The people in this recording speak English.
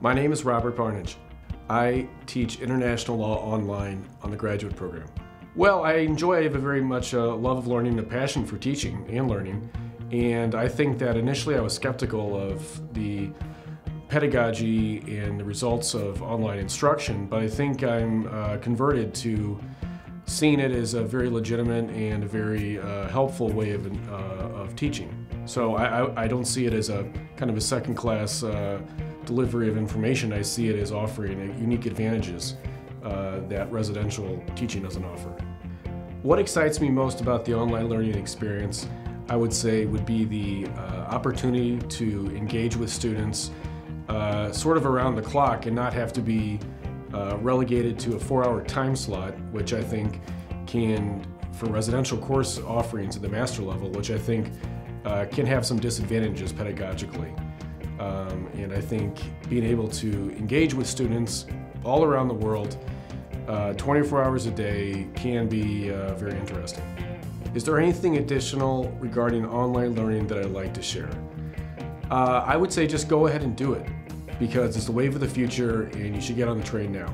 My name is Robert Barnidge. I teach international law online on the graduate program. Well, I enjoy, I have a very much a love of learning, a passion for teaching and learning. And I think that initially I was skeptical of the pedagogy and the results of online instruction, but I think I'm uh, converted to seeing it as a very legitimate and a very uh, helpful way of, uh, of teaching. So I, I, I, don't see it as a kind of a second class uh, delivery of information. I see it as offering unique advantages uh, that residential teaching doesn't offer. What excites me most about the online learning experience, I would say, would be the uh, opportunity to engage with students uh, sort of around the clock and not have to be uh, relegated to a four-hour time slot, which I think can, for residential course offerings at the master level, which I think uh, can have some disadvantages pedagogically. Um, and I think being able to engage with students all around the world uh, 24 hours a day can be uh, very interesting. Is there anything additional regarding online learning that I'd like to share? Uh, I would say just go ahead and do it because it's the wave of the future and you should get on the train now.